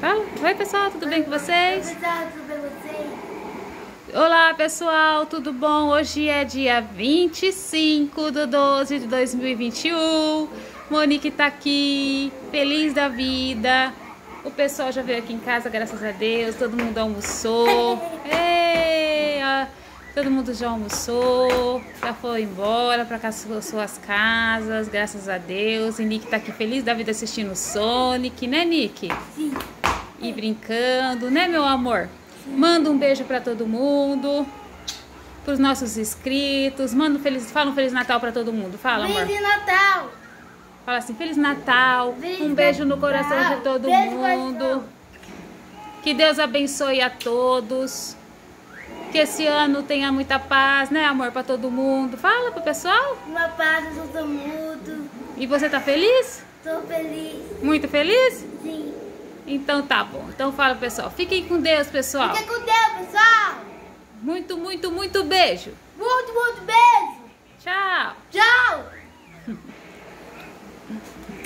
Fala. Oi, pessoal, tudo bem com vocês? Oi, pessoal, tudo bem com vocês? Olá, pessoal, tudo bom? Hoje é dia 25 de 12 de 2021. Monique tá aqui, feliz da vida. O pessoal já veio aqui em casa, graças a Deus. Todo mundo almoçou. Ei, ó, todo mundo já almoçou, já foi embora para suas casas, graças a Deus. E Nick tá aqui feliz da vida assistindo Sonic, né, Nick? Sim. E brincando, né, meu amor? Manda um beijo para todo mundo, para os nossos inscritos. Manda um feliz, fala um feliz Natal para todo mundo. Fala, amor. Feliz Natal! Fala assim, Feliz Natal. Feliz um beijo no Natal. coração de todo Beijo, mundo. Que Deus abençoe a todos. Que esse ano tenha muita paz, né, amor, para todo mundo. Fala pro pessoal. Uma paz a todo mundo. E você tá feliz? Tô feliz. Muito feliz? Sim. Então tá bom. Então fala, pessoal. Fiquem com Deus, pessoal. Fiquem com Deus, pessoal. Muito, muito, muito beijo. Muito, muito beijo. Tchau. Tchau.